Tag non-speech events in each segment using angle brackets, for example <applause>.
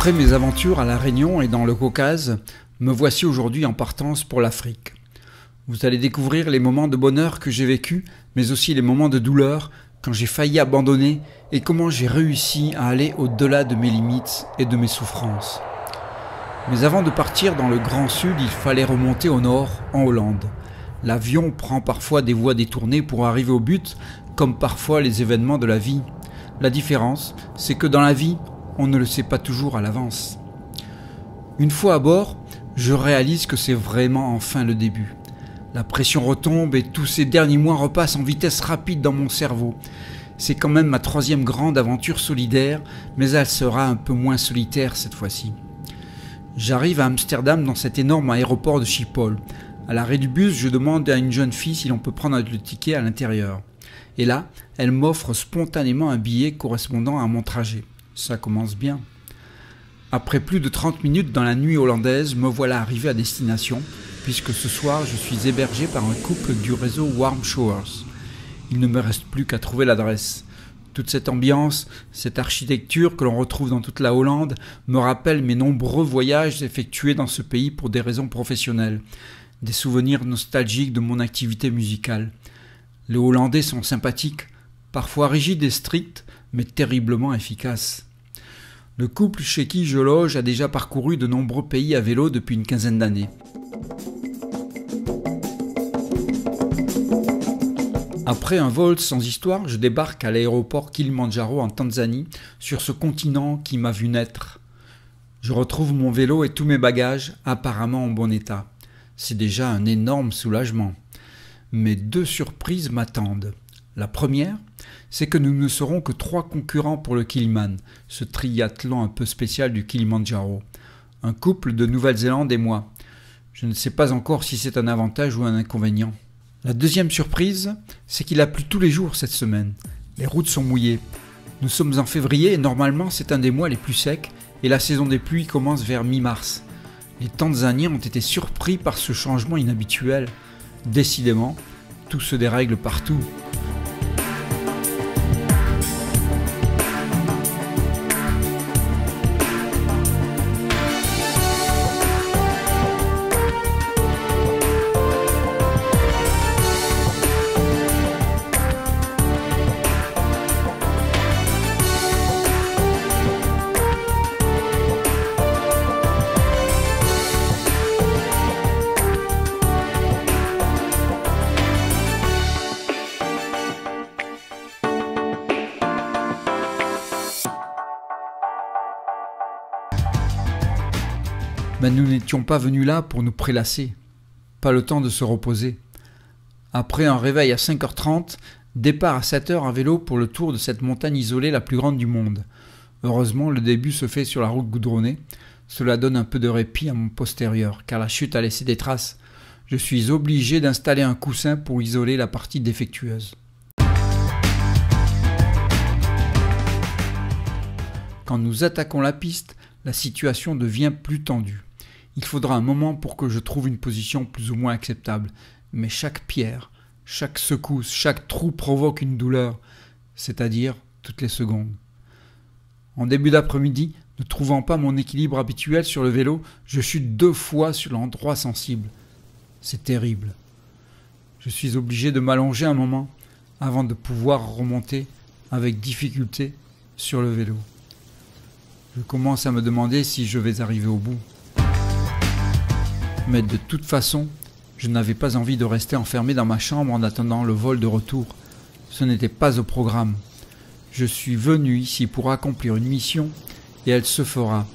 Après mes aventures à La Réunion et dans le Caucase, me voici aujourd'hui en partance pour l'Afrique. Vous allez découvrir les moments de bonheur que j'ai vécus, mais aussi les moments de douleur quand j'ai failli abandonner et comment j'ai réussi à aller au-delà de mes limites et de mes souffrances. Mais avant de partir dans le Grand Sud, il fallait remonter au nord, en Hollande. L'avion prend parfois des voies détournées pour arriver au but, comme parfois les événements de la vie. La différence, c'est que dans la vie, on ne le sait pas toujours à l'avance. Une fois à bord, je réalise que c'est vraiment enfin le début. La pression retombe et tous ces derniers mois repassent en vitesse rapide dans mon cerveau. C'est quand même ma troisième grande aventure solidaire, mais elle sera un peu moins solitaire cette fois-ci. J'arrive à Amsterdam dans cet énorme aéroport de Schiphol. À l'arrêt du bus, je demande à une jeune fille si l'on peut prendre le ticket à l'intérieur. Et là, elle m'offre spontanément un billet correspondant à mon trajet. Ça commence bien. Après plus de 30 minutes dans la nuit hollandaise, me voilà arrivé à destination, puisque ce soir je suis hébergé par un couple du réseau Warm Showers. Il ne me reste plus qu'à trouver l'adresse. Toute cette ambiance, cette architecture que l'on retrouve dans toute la Hollande me rappelle mes nombreux voyages effectués dans ce pays pour des raisons professionnelles, des souvenirs nostalgiques de mon activité musicale. Les Hollandais sont sympathiques, parfois rigides et stricts, mais terriblement efficaces. Le couple chez qui je loge a déjà parcouru de nombreux pays à vélo depuis une quinzaine d'années. Après un vol sans histoire, je débarque à l'aéroport Kilimanjaro en Tanzanie, sur ce continent qui m'a vu naître. Je retrouve mon vélo et tous mes bagages apparemment en bon état. C'est déjà un énorme soulagement. Mais deux surprises m'attendent. La première, c'est que nous ne serons que trois concurrents pour le Kiliman, ce triathlon un peu spécial du Kilimanjaro. Un couple de Nouvelle-Zélande et moi. Je ne sais pas encore si c'est un avantage ou un inconvénient. La deuxième surprise, c'est qu'il a plu tous les jours cette semaine. Les routes sont mouillées. Nous sommes en février et normalement c'est un des mois les plus secs et la saison des pluies commence vers mi-mars. Les Tanzaniens ont été surpris par ce changement inhabituel. Décidément, tout se dérègle partout. Mais nous n'étions pas venus là pour nous prélasser. Pas le temps de se reposer. Après un réveil à 5h30, départ à 7h à vélo pour le tour de cette montagne isolée la plus grande du monde. Heureusement, le début se fait sur la route goudronnée. Cela donne un peu de répit à mon postérieur, car la chute a laissé des traces. Je suis obligé d'installer un coussin pour isoler la partie défectueuse. Quand nous attaquons la piste, la situation devient plus tendue. Il faudra un moment pour que je trouve une position plus ou moins acceptable, mais chaque pierre, chaque secousse, chaque trou provoque une douleur, c'est-à-dire toutes les secondes. En début d'après-midi, ne trouvant pas mon équilibre habituel sur le vélo, je chute deux fois sur l'endroit sensible. C'est terrible. Je suis obligé de m'allonger un moment avant de pouvoir remonter avec difficulté sur le vélo. Je commence à me demander si je vais arriver au bout. Mais de toute façon, je n'avais pas envie de rester enfermé dans ma chambre en attendant le vol de retour. Ce n'était pas au programme. Je suis venu ici pour accomplir une mission et elle se fera.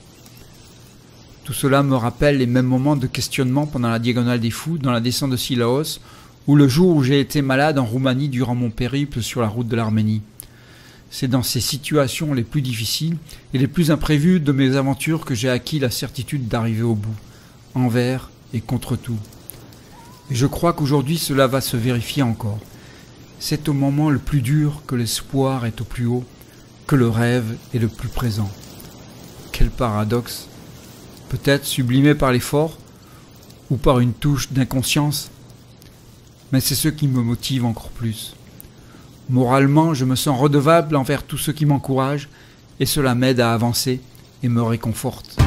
Tout cela me rappelle les mêmes moments de questionnement pendant la diagonale des fous, dans la descente de Silaos, ou le jour où j'ai été malade en Roumanie durant mon périple sur la route de l'Arménie. C'est dans ces situations les plus difficiles et les plus imprévues de mes aventures que j'ai acquis la certitude d'arriver au bout, envers et contre tout. Et je crois qu'aujourd'hui cela va se vérifier encore. C'est au moment le plus dur que l'espoir est au plus haut, que le rêve est le plus présent. Quel paradoxe Peut-être sublimé par l'effort ou par une touche d'inconscience, mais c'est ce qui me motive encore plus. Moralement, je me sens redevable envers tous ceux qui m'encouragent, et cela m'aide à avancer et me réconforte.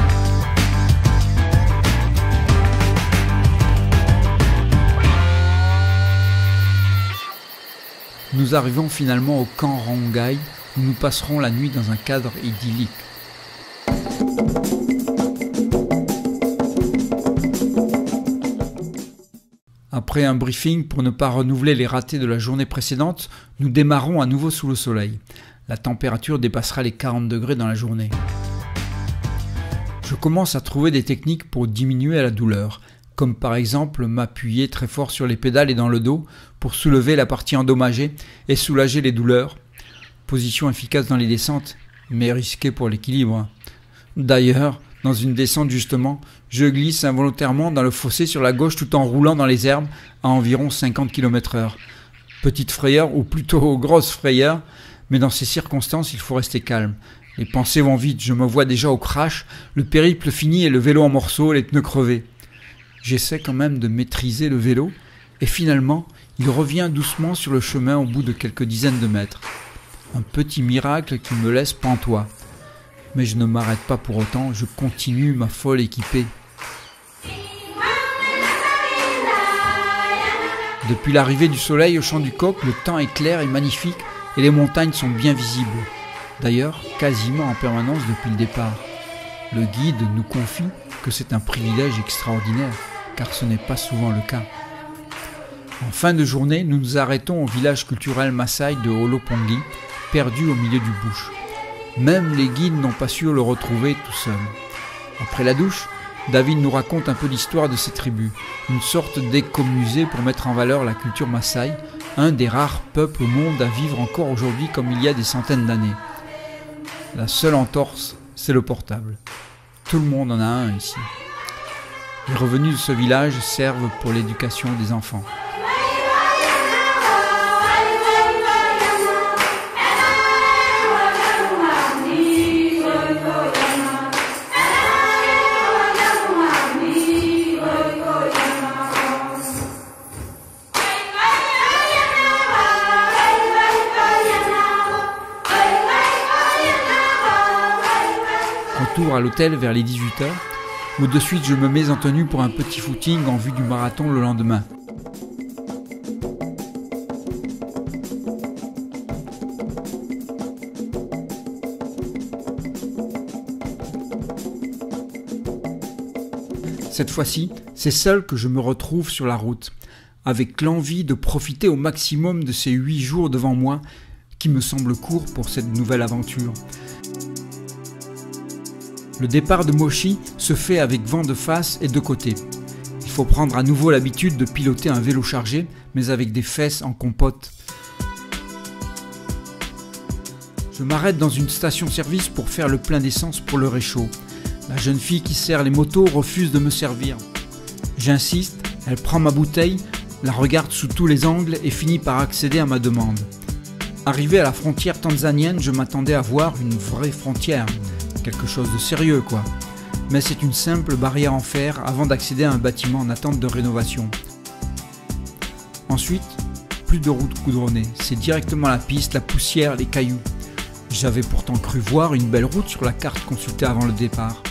Nous arrivons finalement au camp Rangai où nous passerons la nuit dans un cadre idyllique. Après un briefing pour ne pas renouveler les ratés de la journée précédente, nous démarrons à nouveau sous le soleil. La température dépassera les 40 degrés dans la journée. Je commence à trouver des techniques pour diminuer la douleur, comme par exemple m'appuyer très fort sur les pédales et dans le dos pour soulever la partie endommagée et soulager les douleurs. Position efficace dans les descentes, mais risquée pour l'équilibre. D'ailleurs, dans une descente justement, je glisse involontairement dans le fossé sur la gauche tout en roulant dans les herbes à environ 50 km/h. Petite frayeur, ou plutôt <laughs> grosse frayeur, mais dans ces circonstances il faut rester calme. Les pensées vont vite, je me vois déjà au crash, le périple fini et le vélo en morceaux, les pneus crevés. J'essaie quand même de maîtriser le vélo, et finalement, il revient doucement sur le chemin au bout de quelques dizaines de mètres. Un petit miracle qui me laisse pantois. Mais je ne m'arrête pas pour autant, je continue ma folle équipée. Depuis l'arrivée du soleil au champ du coq, le temps est clair et magnifique et les montagnes sont bien visibles. D'ailleurs, quasiment en permanence depuis le départ. Le guide nous confie que c'est un privilège extraordinaire, car ce n'est pas souvent le cas. En fin de journée, nous nous arrêtons au village culturel Maasai de Holopongi, perdu au milieu du bush. Même les guides n'ont pas su le retrouver tout seul. Après la douche, David nous raconte un peu l'histoire de ces tribus, une sorte d'écomusée pour mettre en valeur la culture Maasai, un des rares peuples au monde à vivre encore aujourd'hui comme il y a des centaines d'années. La seule entorse, c'est le portable. Tout le monde en a un ici. Les revenus de ce village servent pour l'éducation des enfants. Retour à l'hôtel vers les 18h, de suite je me mets en tenue pour un petit footing en vue du marathon le lendemain. Cette fois-ci, c'est seul que je me retrouve sur la route, avec l'envie de profiter au maximum de ces huit jours devant moi qui me semblent courts pour cette nouvelle aventure. Le départ de Moshi se fait avec vent de face et de côté. Il faut prendre à nouveau l'habitude de piloter un vélo chargé, mais avec des fesses en compote. Je m'arrête dans une station-service pour faire le plein d'essence pour le réchaud. La jeune fille qui sert les motos refuse de me servir. J'insiste, elle prend ma bouteille, la regarde sous tous les angles et finit par accéder à ma demande. Arrivé à la frontière tanzanienne, je m'attendais à voir une vraie frontière quelque chose de sérieux quoi. Mais c'est une simple barrière en fer avant d'accéder à un bâtiment en attente de rénovation. Ensuite, plus de route goudronnée, c'est directement la piste, la poussière, les cailloux. J'avais pourtant cru voir une belle route sur la carte consultée avant le départ.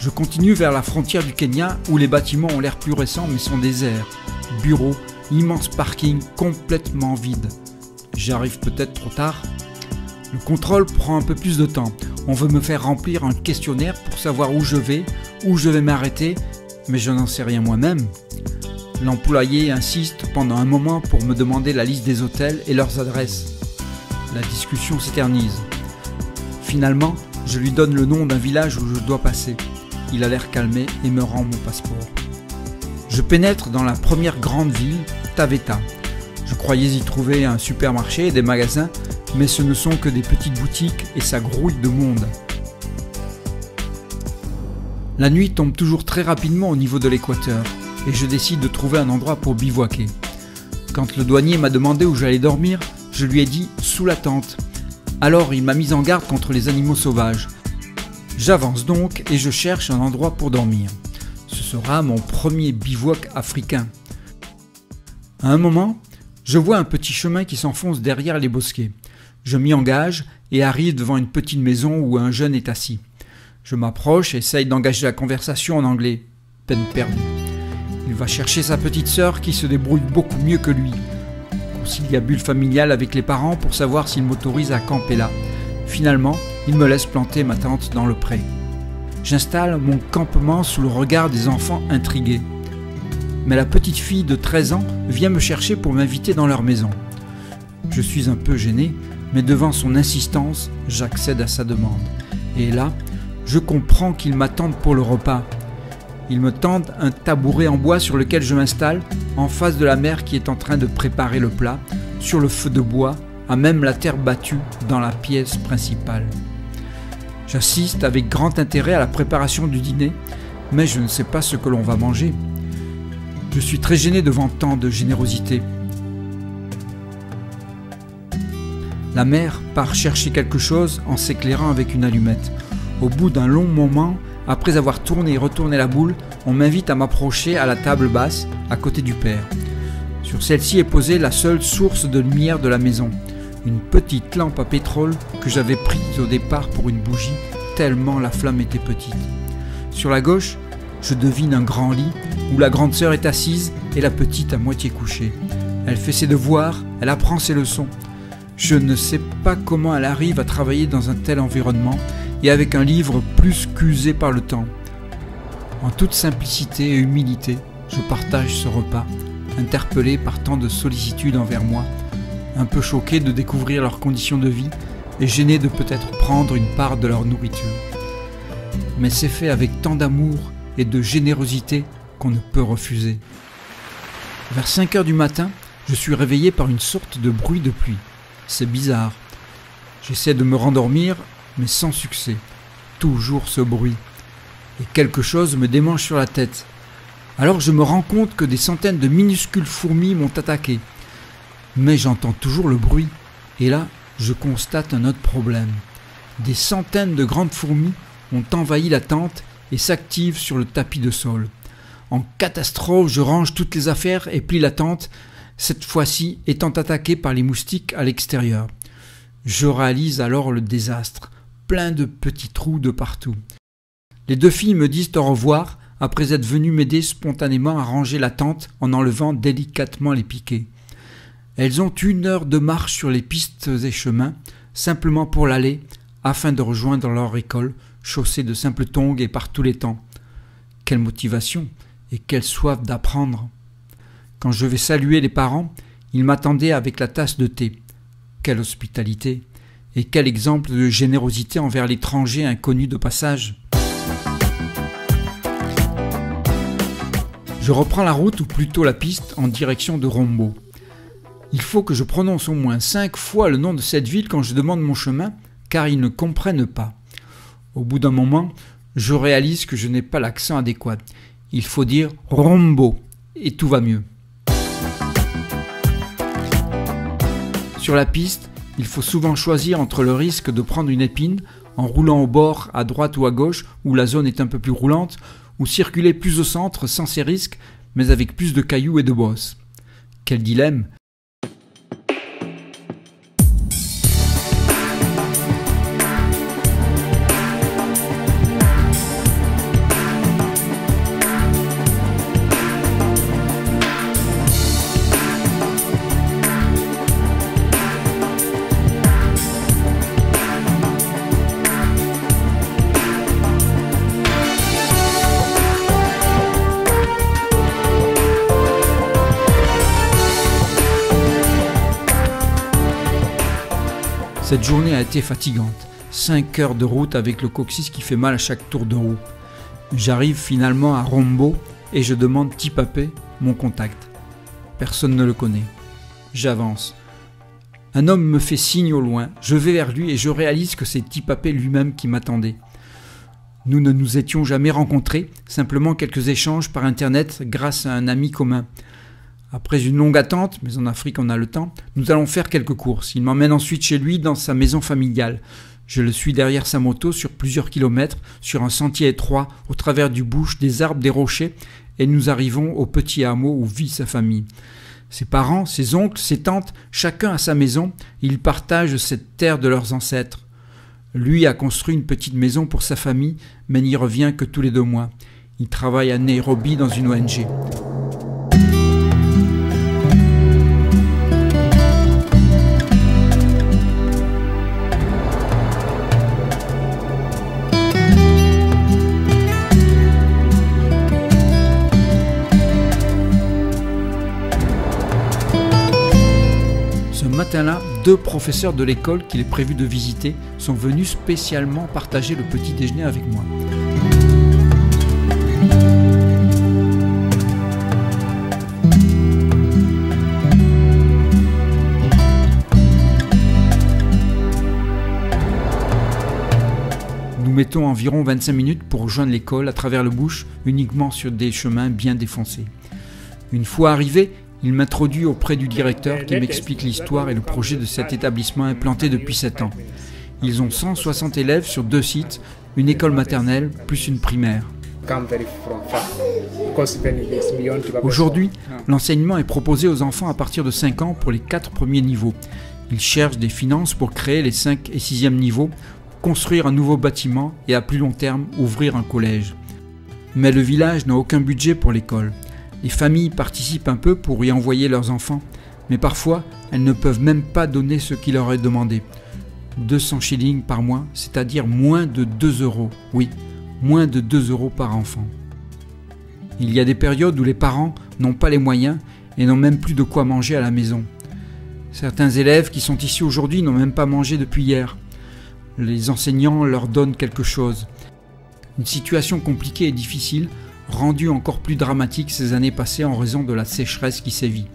Je continue vers la frontière du Kenya où les bâtiments ont l'air plus récents mais sont déserts. Bureaux, immense parking complètement vide. J'arrive peut-être trop tard. Le contrôle prend un peu plus de temps. On veut me faire remplir un questionnaire pour savoir où je vais, où je vais m'arrêter, mais je n'en sais rien moi-même. L'employé insiste pendant un moment pour me demander la liste des hôtels et leurs adresses. La discussion s'éternise. Finalement, je lui donne le nom d'un village où je dois passer. Il a l'air calmé et me rend mon passeport. Je pénètre dans la première grande ville, Taveta. Je croyais y trouver un supermarché et des magasins, mais ce ne sont que des petites boutiques et ça grouille de monde. La nuit tombe toujours très rapidement au niveau de l'équateur et je décide de trouver un endroit pour bivouaquer. Quand le douanier m'a demandé où j'allais dormir, je lui ai dit sous la tente. Alors il m'a mis en garde contre les animaux sauvages. J'avance donc et je cherche un endroit pour dormir. Ce sera mon premier bivouac africain. À un moment, je vois un petit chemin qui s'enfonce derrière les bosquets. Je m'y engage et arrive devant une petite maison où un jeune est assis. Je m'approche, essaye d'engager la conversation en anglais. Peine perdue. Il va chercher sa petite sœur qui se débrouille beaucoup mieux que lui. Conciliabule familial avec les parents pour savoir s'il m'autorise à camper là. Finalement, il me laisse planter ma tente dans le pré. J'installe mon campement sous le regard des enfants intrigués. Mais la petite fille de 13 ans vient me chercher pour m'inviter dans leur maison. Je suis un peu gêné, mais devant son insistance, j'accède à sa demande. Et là, je comprends qu'ils m'attendent pour le repas. Ils me tendent un tabouret en bois sur lequel je m'installe, en face de la mère qui est en train de préparer le plat, sur le feu de bois, à même la terre battue dans la pièce principale. J'assiste avec grand intérêt à la préparation du dîner, mais je ne sais pas ce que l'on va manger. Je suis très gêné devant tant de générosité. La mère part chercher quelque chose en s'éclairant avec une allumette. Au bout d'un long moment, après avoir tourné et retourné la boule, on m'invite à m'approcher à la table basse, à côté du père. Sur celle-ci est posée la seule source de lumière de la maison une petite lampe à pétrole que j'avais prise au départ pour une bougie, tellement la flamme était petite. Sur la gauche, je devine un grand lit où la grande sœur est assise et la petite à moitié couchée. Elle fait ses devoirs, elle apprend ses leçons. Je ne sais pas comment elle arrive à travailler dans un tel environnement et avec un livre plus qu'usé par le temps. En toute simplicité et humilité, je partage ce repas, interpellé par tant de sollicitude envers moi un peu choqué de découvrir leurs conditions de vie et gêné de peut-être prendre une part de leur nourriture. Mais c'est fait avec tant d'amour et de générosité qu'on ne peut refuser. Vers 5 heures du matin, je suis réveillé par une sorte de bruit de pluie. C'est bizarre. J'essaie de me rendormir, mais sans succès. Toujours ce bruit. Et quelque chose me démange sur la tête. Alors je me rends compte que des centaines de minuscules fourmis m'ont attaqué mais j'entends toujours le bruit. Et là, je constate un autre problème. Des centaines de grandes fourmis ont envahi la tente et s'activent sur le tapis de sol. En catastrophe, je range toutes les affaires et plie la tente, cette fois-ci étant attaquée par les moustiques à l'extérieur. Je réalise alors le désastre, plein de petits trous de partout. Les deux filles me disent au revoir après être venues m'aider spontanément à ranger la tente en enlevant délicatement les piquets. Elles ont une heure de marche sur les pistes et chemins, simplement pour l'aller, afin de rejoindre leur école, chaussée de simples tongs et par tous les temps. Quelle motivation et quelle soif d'apprendre. Quand je vais saluer les parents, ils m'attendaient avec la tasse de thé. Quelle hospitalité et quel exemple de générosité envers l'étranger inconnu de passage. Je reprends la route ou plutôt la piste en direction de Rombo. Il faut que je prononce au moins cinq fois le nom de cette ville quand je demande mon chemin, car ils ne comprennent pas. Au bout d'un moment, je réalise que je n'ai pas l'accent adéquat. Il faut dire Rombo, et tout va mieux. Sur la piste, il faut souvent choisir entre le risque de prendre une épine en roulant au bord à droite ou à gauche où la zone est un peu plus roulante, ou circuler plus au centre sans ces risques mais avec plus de cailloux et de bosses. Quel dilemme fatigante. 5 heures de route avec le coccyx qui fait mal à chaque tour de roue. J'arrive finalement à Rombo et je demande Tipapé, mon contact. Personne ne le connaît. J'avance. Un homme me fait signe au loin. Je vais vers lui et je réalise que c'est Tipapé lui-même qui m'attendait. Nous ne nous étions jamais rencontrés, simplement quelques échanges par internet grâce à un ami commun. Après une longue attente, mais en Afrique on a le temps, nous allons faire quelques courses. Il m'emmène ensuite chez lui dans sa maison familiale. Je le suis derrière sa moto sur plusieurs kilomètres, sur un sentier étroit, au travers du bush, des arbres, des rochers, et nous arrivons au petit hameau où vit sa famille. Ses parents, ses oncles, ses tantes, chacun a sa maison, ils partagent cette terre de leurs ancêtres. Lui a construit une petite maison pour sa famille, mais n'y revient que tous les deux mois. Il travaille à Nairobi dans une ONG. Deux professeurs de l'école qu'il est prévu de visiter sont venus spécialement partager le petit déjeuner avec moi. Nous mettons environ 25 minutes pour rejoindre l'école à travers le bush, uniquement sur des chemins bien défoncés. Une fois arrivé, il m'introduit auprès du directeur qui m'explique l'histoire et le projet de cet établissement implanté depuis 7 ans. Ils ont 160 élèves sur deux sites, une école maternelle plus une primaire. Aujourd'hui, l'enseignement est proposé aux enfants à partir de 5 ans pour les 4 premiers niveaux. Ils cherchent des finances pour créer les 5 et 6e niveaux, construire un nouveau bâtiment et à plus long terme ouvrir un collège. Mais le village n'a aucun budget pour l'école. Les familles participent un peu pour y envoyer leurs enfants, mais parfois elles ne peuvent même pas donner ce qui leur est demandé. 200 shillings par mois, c'est-à-dire moins de 2 euros. Oui, moins de 2 euros par enfant. Il y a des périodes où les parents n'ont pas les moyens et n'ont même plus de quoi manger à la maison. Certains élèves qui sont ici aujourd'hui n'ont même pas mangé depuis hier. Les enseignants leur donnent quelque chose. Une situation compliquée et difficile rendu encore plus dramatique ces années passées en raison de la sécheresse qui sévit.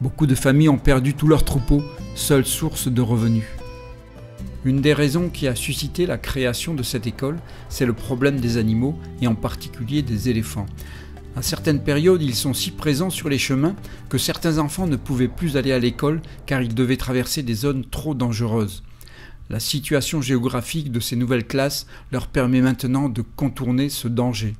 Beaucoup de familles ont perdu tous leurs troupeaux, seule source de revenus. Une des raisons qui a suscité la création de cette école, c'est le problème des animaux et en particulier des éléphants. À certaines périodes, ils sont si présents sur les chemins que certains enfants ne pouvaient plus aller à l'école car ils devaient traverser des zones trop dangereuses. La situation géographique de ces nouvelles classes leur permet maintenant de contourner ce danger.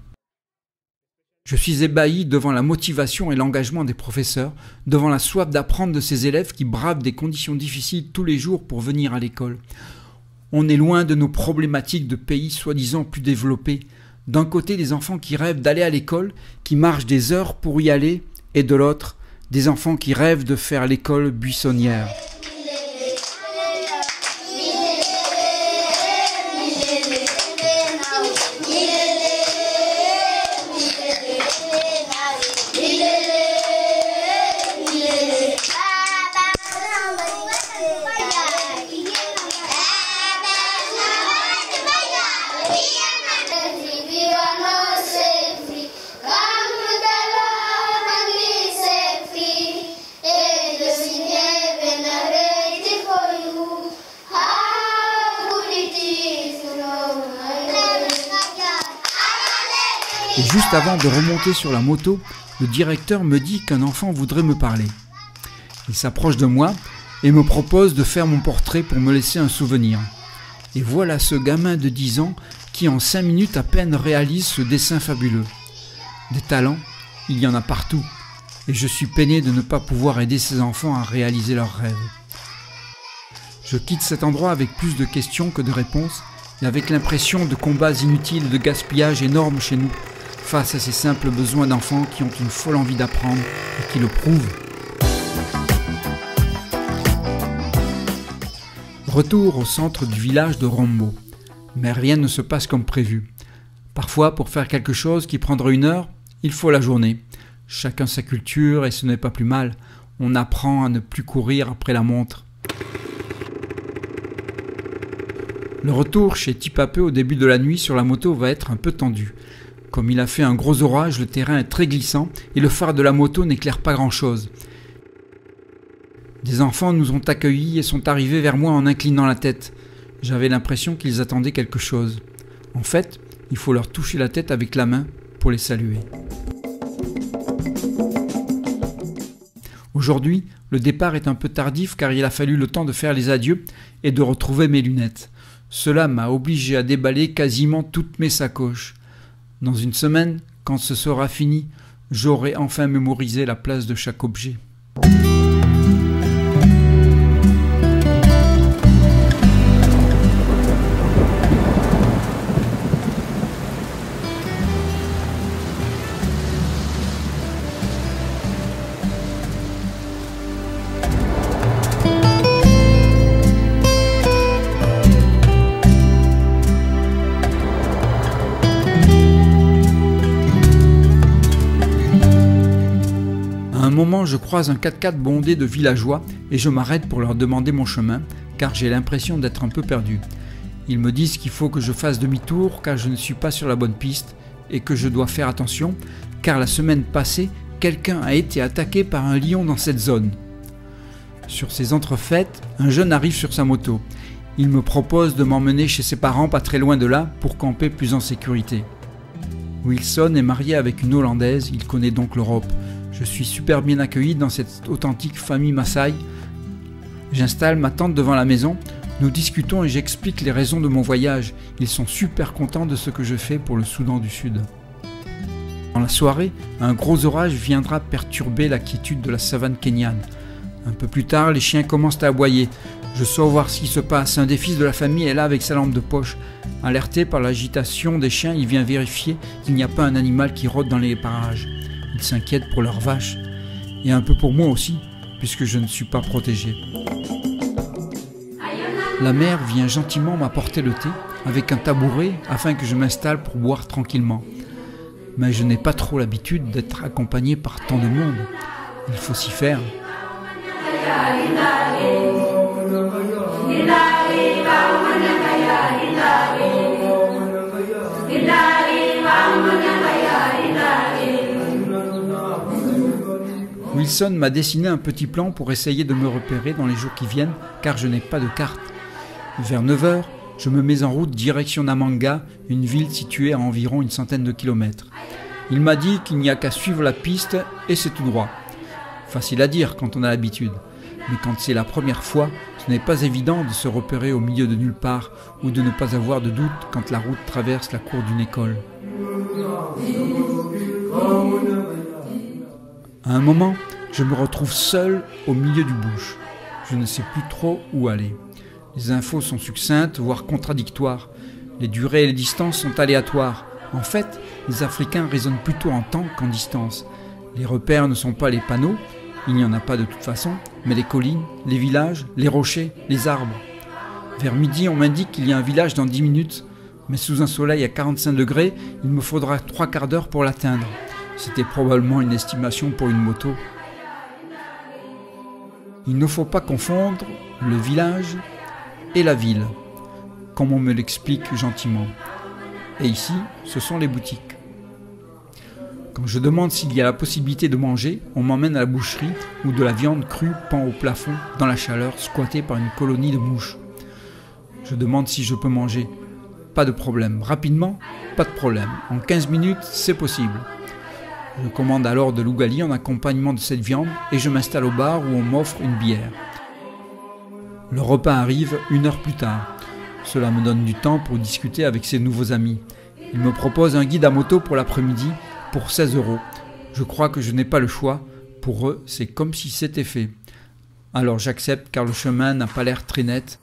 Je suis ébahi devant la motivation et l'engagement des professeurs, devant la soif d'apprendre de ces élèves qui bravent des conditions difficiles tous les jours pour venir à l'école. On est loin de nos problématiques de pays soi-disant plus développés. D'un côté, des enfants qui rêvent d'aller à l'école, qui marchent des heures pour y aller, et de l'autre, des enfants qui rêvent de faire l'école buissonnière. Avant de remonter sur la moto, le directeur me dit qu'un enfant voudrait me parler. Il s'approche de moi et me propose de faire mon portrait pour me laisser un souvenir. Et voilà ce gamin de 10 ans qui en 5 minutes à peine réalise ce dessin fabuleux. Des talents, il y en a partout, et je suis peiné de ne pas pouvoir aider ces enfants à réaliser leurs rêves. Je quitte cet endroit avec plus de questions que de réponses, et avec l'impression de combats inutiles, de gaspillage énorme chez nous, face à ces simples besoins d'enfants qui ont une folle envie d'apprendre et qui le prouvent. Retour au centre du village de Rombo. Mais rien ne se passe comme prévu. Parfois, pour faire quelque chose qui prendrait une heure, il faut la journée. Chacun sa culture et ce n'est pas plus mal. On apprend à ne plus courir après la montre. Le retour chez Tipapé au début de la nuit sur la moto va être un peu tendu. Comme il a fait un gros orage, le terrain est très glissant et le phare de la moto n'éclaire pas grand-chose. Des enfants nous ont accueillis et sont arrivés vers moi en inclinant la tête. J'avais l'impression qu'ils attendaient quelque chose. En fait, il faut leur toucher la tête avec la main pour les saluer. Aujourd'hui, le départ est un peu tardif car il a fallu le temps de faire les adieux et de retrouver mes lunettes. Cela m'a obligé à déballer quasiment toutes mes sacoches. Dans une semaine, quand ce sera fini, j'aurai enfin mémorisé la place de chaque objet. Je croise un 4x4 bondé de villageois et je m'arrête pour leur demander mon chemin, car j'ai l'impression d'être un peu perdu. Ils me disent qu'il faut que je fasse demi-tour car je ne suis pas sur la bonne piste et que je dois faire attention car la semaine passée, quelqu'un a été attaqué par un lion dans cette zone. Sur ces entrefaites, un jeune arrive sur sa moto. Il me propose de m'emmener chez ses parents pas très loin de là pour camper plus en sécurité. Wilson est marié avec une Hollandaise, il connaît donc l'Europe. Je suis super bien accueilli dans cette authentique famille Maasai. J'installe ma tente devant la maison, nous discutons et j'explique les raisons de mon voyage. Ils sont super contents de ce que je fais pour le Soudan du Sud. Dans la soirée, un gros orage viendra perturber la quiétude de la savane kenyane. Un peu plus tard, les chiens commencent à aboyer. Je sors voir ce qui se passe. Un des fils de la famille est là avec sa lampe de poche. Alerté par l'agitation des chiens, il vient vérifier qu'il n'y a pas un animal qui rôde dans les parages. Il s'inquiète pour leurs vaches. Et un peu pour moi aussi, puisque je ne suis pas protégé. La mère vient gentiment m'apporter le thé avec un tabouret afin que je m'installe pour boire tranquillement. Mais je n'ai pas trop l'habitude d'être accompagné par tant de monde. Il faut s'y faire. Wilson m'a dessiné un petit plan pour essayer de me repérer dans les jours qui viennent car je n'ai pas de carte. Vers 9h, je me mets en route direction Namanga, une ville située à environ une centaine de kilomètres. Il m'a dit qu'il n'y a qu'à suivre la piste et c'est tout droit. Facile à dire quand on a l'habitude, mais quand c'est la première fois, ce n'est pas évident de se repérer au milieu de nulle part ou de ne pas avoir de doute quand la route traverse la cour d'une école. À un moment, je me retrouve seul au milieu du bush. Je ne sais plus trop où aller. Les infos sont succinctes, voire contradictoires. Les durées et les distances sont aléatoires. En fait, les Africains raisonnent plutôt en temps qu'en distance. Les repères ne sont pas les panneaux, il n'y en a pas de toute façon, mais les collines, les villages, les rochers, les arbres. Vers midi, on m'indique qu'il y a un village dans 10 minutes, mais sous un soleil à 45 degrés, il me faudra trois quarts d'heure pour l'atteindre. C'était probablement une estimation pour une moto. Il ne faut pas confondre le village et la ville, comme on me l'explique gentiment. Et ici, ce sont les boutiques. Quand je demande s'il y a la possibilité de manger, on m'emmène à la boucherie où de la viande crue pend au plafond dans la chaleur, squattée par une colonie de mouches. Je demande si je peux manger. Pas de problème. Rapidement, pas de problème. En 15 minutes, c'est possible. Je commande alors de l'ougali en accompagnement de cette viande et je m'installe au bar où on m'offre une bière. Le repas arrive une heure plus tard. Cela me donne du temps pour discuter avec ses nouveaux amis. Il me propose un guide à moto pour l'après-midi pour 16 euros. Je crois que je n'ai pas le choix. Pour eux, c'est comme si c'était fait. Alors j'accepte car le chemin n'a pas l'air très net.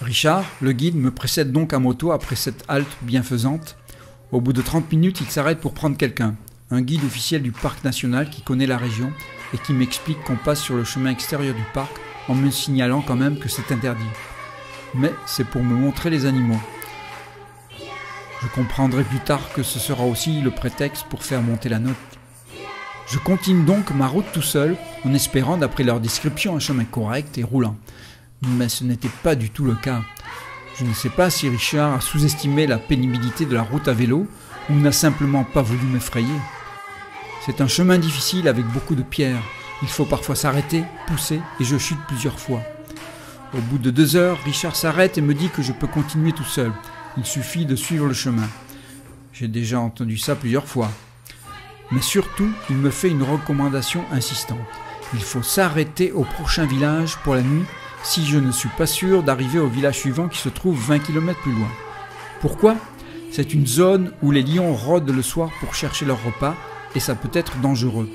Richard, le guide, me précède donc à moto après cette halte bienfaisante. Au bout de 30 minutes, il s'arrête pour prendre quelqu'un. Un guide officiel du parc national qui connaît la région et qui m'explique qu'on passe sur le chemin extérieur du parc en me signalant quand même que c'est interdit. Mais c'est pour me montrer les animaux. Je comprendrai plus tard que ce sera aussi le prétexte pour faire monter la note. Je continue donc ma route tout seul, en espérant, d'après leur description, un chemin correct et roulant. Mais ce n'était pas du tout le cas. Je ne sais pas si Richard a sous-estimé la pénibilité de la route à vélo ou n'a simplement pas voulu m'effrayer. C'est un chemin difficile avec beaucoup de pierres. Il faut parfois s'arrêter, pousser, et je chute plusieurs fois. Au bout de deux heures, Richard s'arrête et me dit que je peux continuer tout seul. Il suffit de suivre le chemin. J'ai déjà entendu ça plusieurs fois. Mais surtout, il me fait une recommandation insistante. Il faut s'arrêter au prochain village pour la nuit si je ne suis pas sûr d'arriver au village suivant qui se trouve 20 km plus loin. Pourquoi? C'est une zone où les lions rôdent le soir pour chercher leur repas et ça peut être dangereux.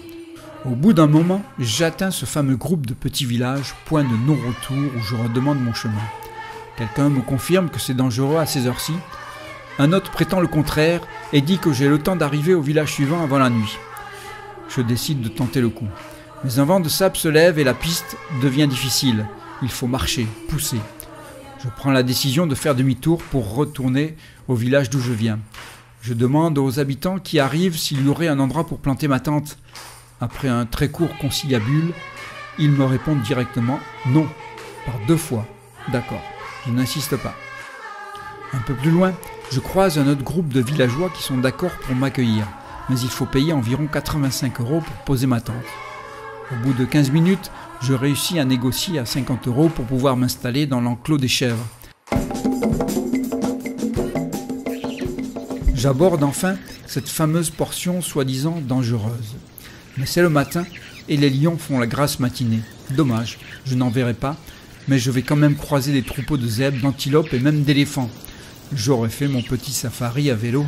Au bout d'un moment, j'atteins ce fameux groupe de petits villages, point de non-retour où je redemande mon chemin. Quelqu'un me confirme que c'est dangereux à ces heures-ci. Un autre prétend le contraire et dit que j'ai le temps d'arriver au village suivant avant la nuit. Je décide de tenter le coup. Mais un vent de sable se lève et la piste devient difficile. Il faut marcher, pousser. Je prends la décision de faire demi-tour pour retourner au village d'où je viens. Je demande aux habitants qui arrivent s'il y aurait un endroit pour planter ma tente. Après un très court conciliabule, ils me répondent directement non, par deux fois. D'accord, je n'insiste pas. Un peu plus loin, je croise un autre groupe de villageois qui sont d'accord pour m'accueillir, mais il faut payer environ 85 euros pour poser ma tente. Au bout de 15 minutes, je réussis à négocier à 50 euros pour pouvoir m'installer dans l'enclos des chèvres. J'aborde enfin cette fameuse portion soi-disant dangereuse. Mais c'est le matin et les lions font la grasse matinée. Dommage, je n'en verrai pas, mais je vais quand même croiser des troupeaux de zèbres, d'antilopes et même d'éléphants. J'aurais fait mon petit safari à vélo.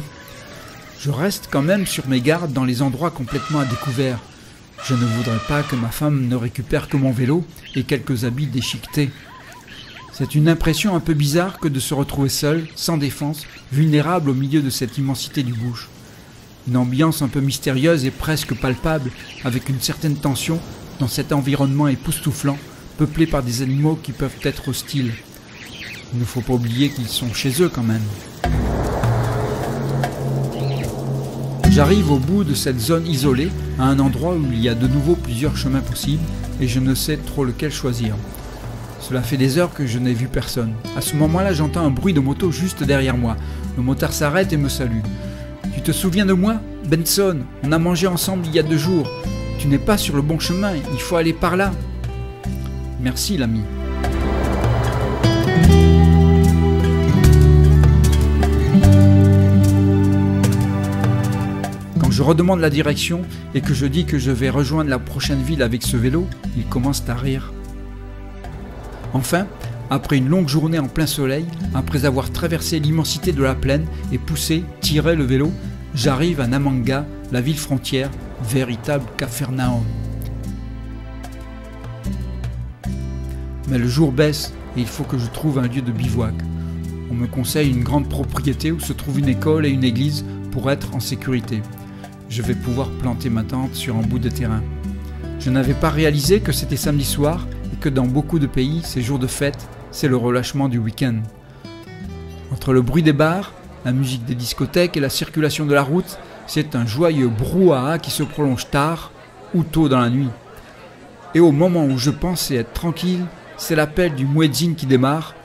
Je reste quand même sur mes gardes dans les endroits complètement à découvert. Je ne voudrais pas que ma femme ne récupère que mon vélo et quelques habits déchiquetés. C'est une impression un peu bizarre que de se retrouver seul, sans défense, vulnérable au milieu de cette immensité du bush. Une ambiance un peu mystérieuse et presque palpable, avec une certaine tension dans cet environnement époustouflant, peuplé par des animaux qui peuvent être hostiles. Il ne faut pas oublier qu'ils sont chez eux quand même. J'arrive au bout de cette zone isolée, à un endroit où il y a de nouveau plusieurs chemins possibles, et je ne sais trop lequel choisir. Cela fait des heures que je n'ai vu personne. À ce moment-là, j'entends un bruit de moto juste derrière moi. Le motard s'arrête et me salue. Tu te souviens de moi Benson, on a mangé ensemble il y a deux jours. Tu n'es pas sur le bon chemin, il faut aller par là. Merci l'ami. Quand je redemande la direction et que je dis que je vais rejoindre la prochaine ville avec ce vélo, il commence à rire. Enfin, après une longue journée en plein soleil, après avoir traversé l'immensité de la plaine et poussé, tiré le vélo, j'arrive à Namanga, la ville frontière, véritable Capernaum. Mais le jour baisse et il faut que je trouve un lieu de bivouac. On me conseille une grande propriété où se trouve une école et une église pour être en sécurité. Je vais pouvoir planter ma tente sur un bout de terrain. Je n'avais pas réalisé que c'était samedi soir que dans beaucoup de pays, ces jours de fête, c'est le relâchement du week-end. Entre le bruit des bars, la musique des discothèques et la circulation de la route, c'est un joyeux brouhaha qui se prolonge tard ou tôt dans la nuit. Et au moment où je pensais être tranquille, c'est l'appel du muezzin qui démarre,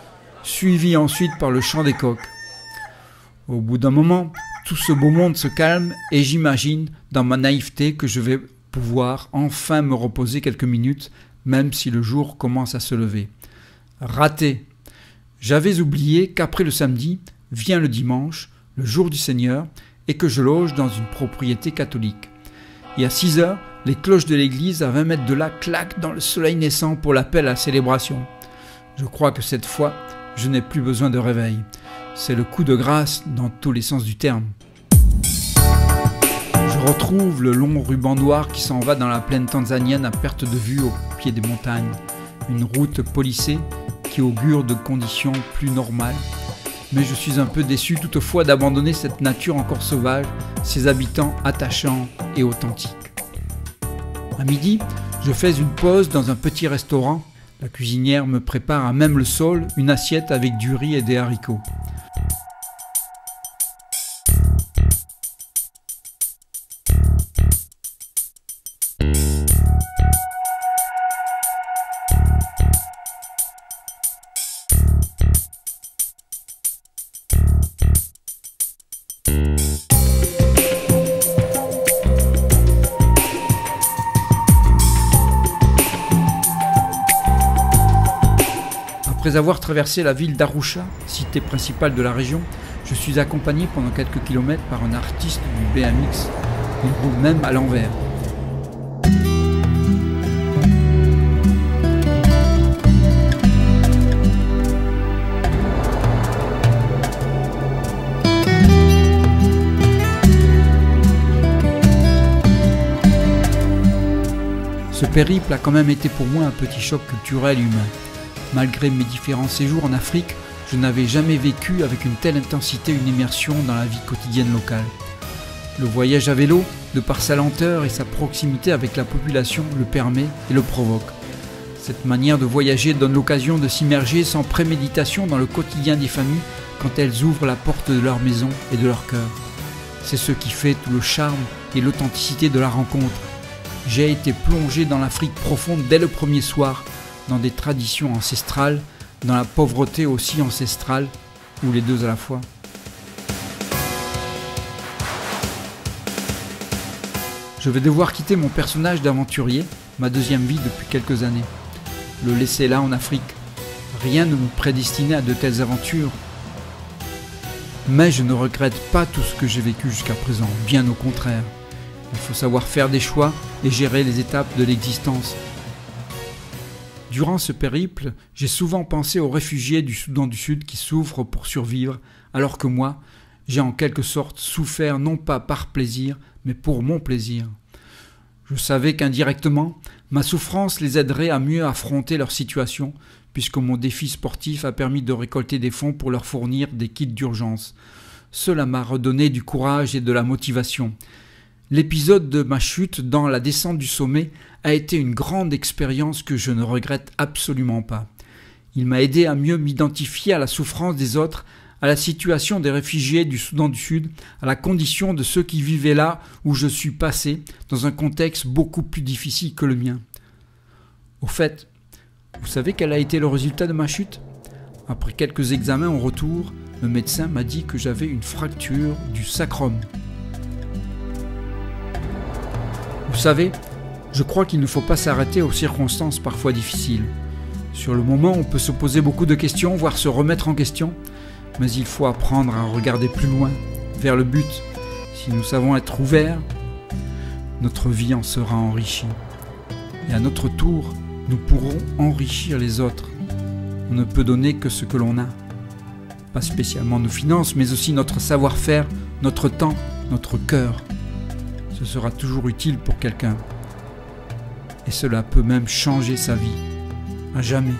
suivi ensuite par le chant des coqs. Au bout d'un moment, tout ce beau monde se calme et j'imagine, dans ma naïveté, que je vais pouvoir enfin me reposer quelques minutes, même si le jour commence à se lever. Raté. J'avais oublié qu'après le samedi vient le dimanche, le jour du Seigneur, et que je loge dans une propriété catholique. Et à 6 heures, les cloches de l'église à 20 mètres de là claquent dans le soleil naissant pour l'appel à la célébration. Je crois que cette fois, je n'ai plus besoin de réveil. C'est le coup de grâce dans tous les sens du terme. Je retrouve le long ruban noir qui s'en va dans la plaine tanzanienne à perte de vue au des montagnes. Une route polissée qui augure de conditions plus normales. Mais je suis un peu déçu toutefois d'abandonner cette nature encore sauvage, ses habitants attachants et authentiques. À midi, je fais une pause dans un petit restaurant. La cuisinière me prépare à même le sol une assiette avec du riz et des haricots. Traversé la ville d'Arusha, cité principale de la région, je suis accompagné pendant quelques kilomètres par un artiste du BMX. Il roule même à l'envers. Ce périple a quand même été pour moi un petit choc culturel humain. Malgré mes différents séjours en Afrique, je n'avais jamais vécu avec une telle intensité une immersion dans la vie quotidienne locale. Le voyage à vélo, de par sa lenteur et sa proximité avec la population, le permet et le provoque. Cette manière de voyager donne l'occasion de s'immerger sans préméditation dans le quotidien des familles quand elles ouvrent la porte de leur maison et de leur cœur. C'est ce qui fait tout le charme et l'authenticité de la rencontre. j'ai été plongé dans l'Afrique profonde dès le premier soir, dans des traditions ancestrales, dans la pauvreté aussi ancestrale, ou les deux à la fois. Je vais devoir quitter mon personnage d'aventurier, ma deuxième vie depuis quelques années. Le laisser là en Afrique. Rien ne me prédestinait à de telles aventures. Mais je ne regrette pas tout ce que j'ai vécu jusqu'à présent, bien au contraire. Il faut savoir faire des choix et gérer les étapes de l'existence. Durant ce périple, j'ai souvent pensé aux réfugiés du Soudan du Sud qui souffrent pour survivre, alors que moi, j'ai en quelque sorte souffert non pas par plaisir, mais pour mon plaisir. Je savais qu'indirectement, ma souffrance les aiderait à mieux affronter leur situation, puisque mon défi sportif a permis de récolter des fonds pour leur fournir des kits d'urgence. Cela m'a redonné du courage et de la motivation. L'épisode de ma chute dans la descente du sommet a été une grande expérience que je ne regrette absolument pas. Il m'a aidé à mieux m'identifier à la souffrance des autres, à la situation des réfugiés du Soudan du Sud, à la condition de ceux qui vivaient là où je suis passé, dans un contexte beaucoup plus difficile que le mien. Au fait, vous savez quel a été le résultat de ma chute? Après quelques examens en retour, le médecin m'a dit que j'avais une fracture du sacrum. Vous savez, je crois qu'il ne faut pas s'arrêter aux circonstances parfois difficiles. Sur le moment, on peut se poser beaucoup de questions, voire se remettre en question, mais il faut apprendre à regarder plus loin, vers le but. Si nous savons être ouverts, notre vie en sera enrichie. Et à notre tour, nous pourrons enrichir les autres. On ne peut donner que ce que l'on a. Pas spécialement nos finances, mais aussi notre savoir-faire, notre temps, notre cœur. Ce sera toujours utile pour quelqu'un. Et cela peut même changer sa vie. À jamais.